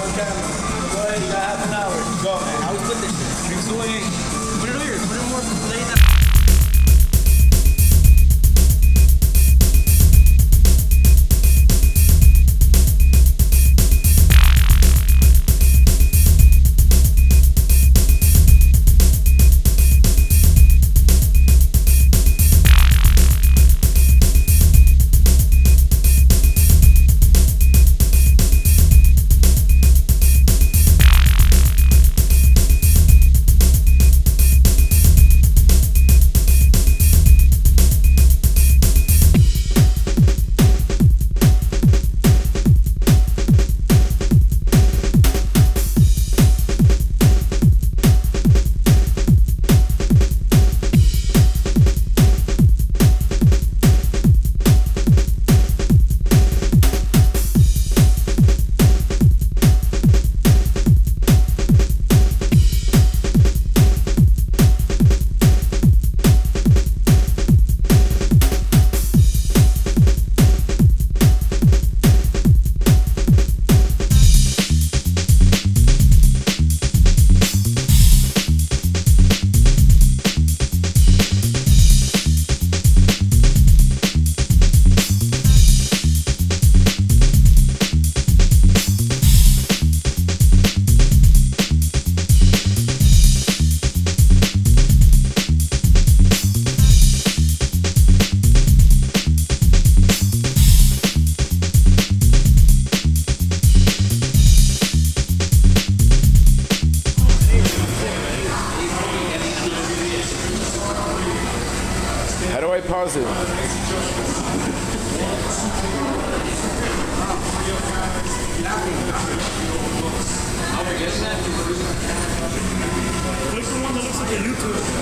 on camera. Go ahead, you got half an hour. Go man. I was put this shit. Put Pause it? Click the one that looks like a YouTube.